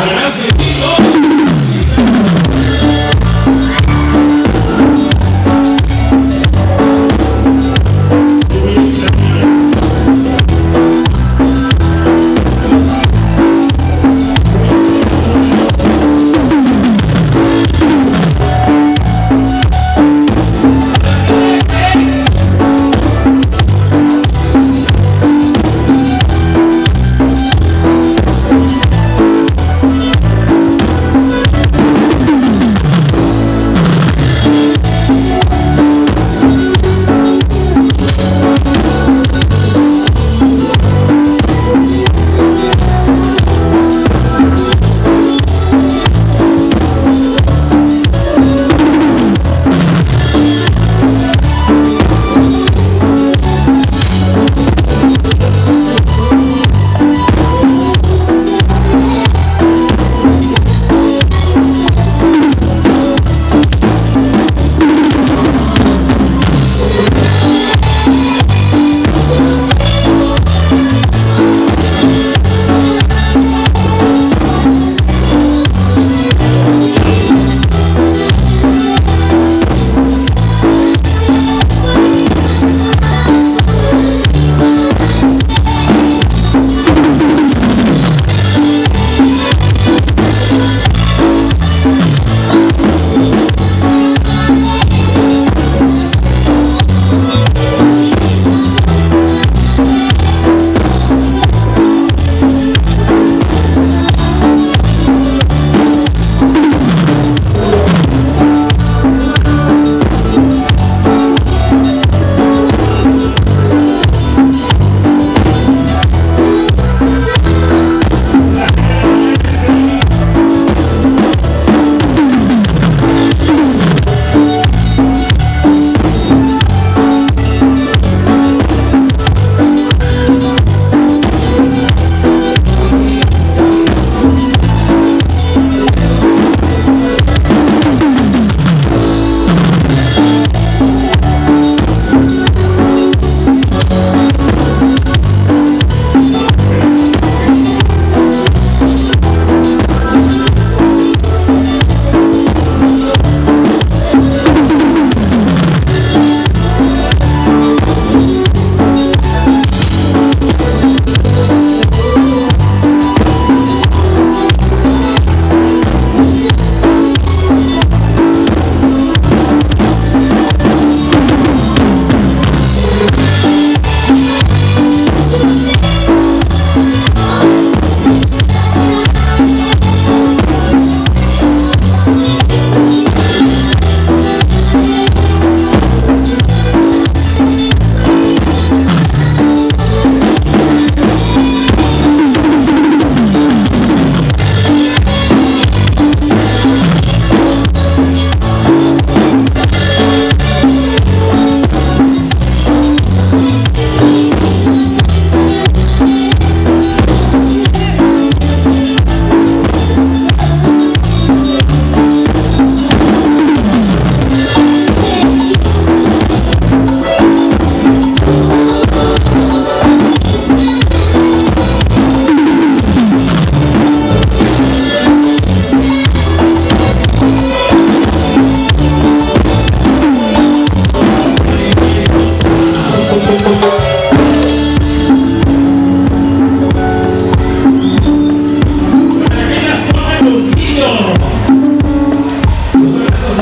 Un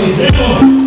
Cicero.